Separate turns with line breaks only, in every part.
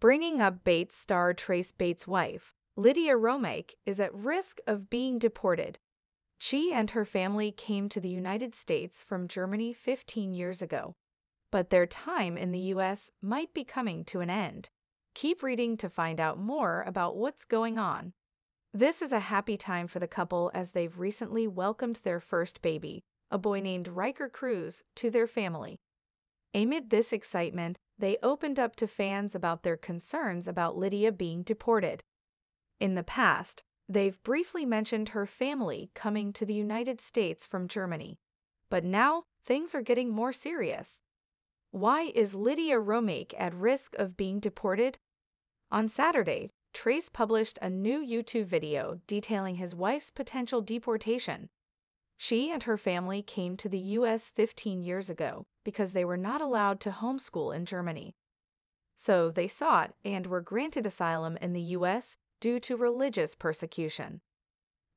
Bringing up Bates star Trace Bates' wife, Lydia Romeike, is at risk of being deported. She and her family came to the United States from Germany 15 years ago, but their time in the U.S. might be coming to an end. Keep reading to find out more about what's going on. This is a happy time for the couple as they've recently welcomed their first baby, a boy named Riker Cruz, to their family. Amid this excitement, they opened up to fans about their concerns about Lydia being deported. In the past, they've briefly mentioned her family coming to the United States from Germany. But now, things are getting more serious. Why is Lydia Romeike at risk of being deported? On Saturday, Trace published a new YouTube video detailing his wife's potential deportation. She and her family came to the U.S. 15 years ago because they were not allowed to homeschool in Germany. So they sought and were granted asylum in the U.S. due to religious persecution.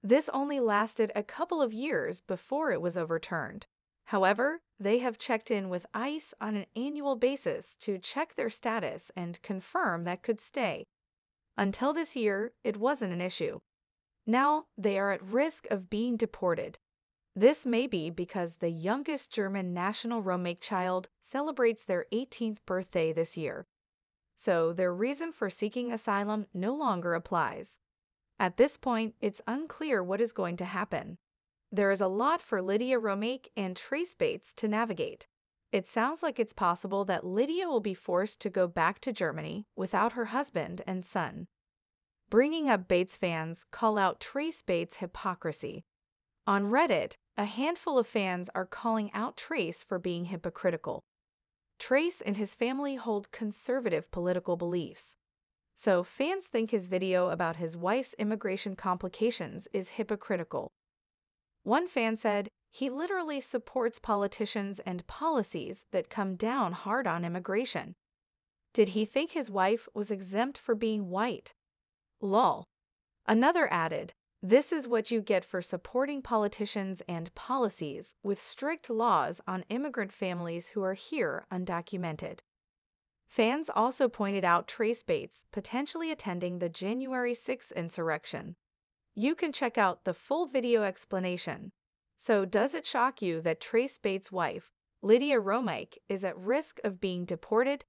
This only lasted a couple of years before it was overturned. However, they have checked in with ICE on an annual basis to check their status and confirm that could stay. Until this year, it wasn't an issue. Now they are at risk of being deported. This may be because the youngest German national Romeike child celebrates their 18th birthday this year. So their reason for seeking asylum no longer applies. At this point, it's unclear what is going to happen. There is a lot for Lydia Romeike and Trace Bates to navigate. It sounds like it's possible that Lydia will be forced to go back to Germany without her husband and son. Bringing up Bates fans call out Trace Bates' hypocrisy on Reddit, a handful of fans are calling out Trace for being hypocritical. Trace and his family hold conservative political beliefs. So fans think his video about his wife's immigration complications is hypocritical. One fan said, he literally supports politicians and policies that come down hard on immigration. Did he think his wife was exempt for being white? Lol. Another added, this is what you get for supporting politicians and policies with strict laws on immigrant families who are here undocumented. Fans also pointed out Trace Bates potentially attending the January 6th insurrection. You can check out the full video explanation. So, does it shock you that Trace Bates' wife, Lydia Romeike, is at risk of being deported?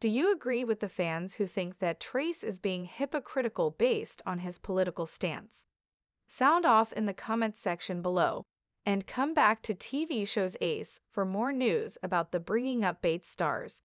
Do you agree with the fans who think that Trace is being hypocritical based on his political stance? Sound off in the comments section below and come back to TV shows Ace for more news about the Bringing Up Bates stars.